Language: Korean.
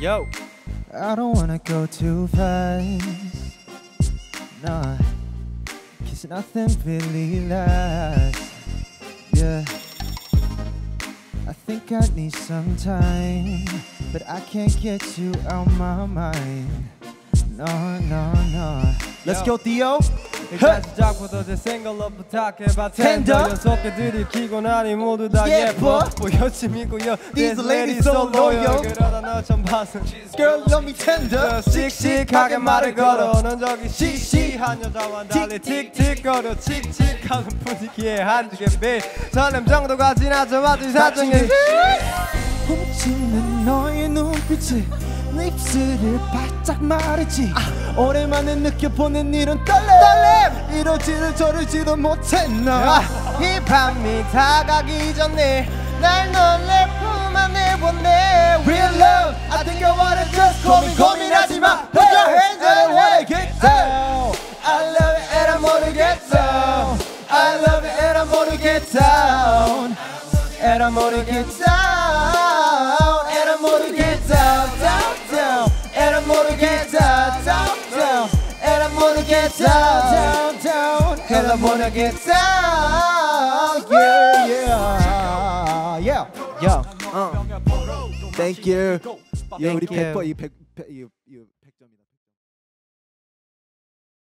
Yo. I don't wanna go too fast. Nah, cause nothing really lasts. Yeah. I think I need some time, but I can't get you out my mind. No, no, no. Let's Yo. go, Theo. 일단 시작부터 제 생걸로 부탁해봐. 텐더. 여섯 개 들이키고 나니 모두 다 예뻐. boy. 뭐 열심히고요 These ladies so loyal. 그러다 너처럼 봐서 Girl, love me tender. 씩씩하게 말을 걸어. 넌 저기 시시한 여자와 달리 틱틱거려 칙칙하는 분위기에 한두 개배 설렘 정도가 지나자마자 사정에. 훔치는 너의 눈빛이 내 입술을 바짝 마르지 오랜만에 느껴보는 이런 떨림, 이러지를 저러지도 못해 나이 밤이 다가기 전에 날 널내 품 안에 보내 Real love I think I wanna just 고민 고민하지 마 Put your hands up and wanna get down I love it and I wanna get down I love it and I wanna get down And I wanna get down get down, down, down And I wanna get down Yeah, yeah, yeah, yeah uh. Thank you. 야 우리 Thank you. 백퍼 이 백, 백, 이, 이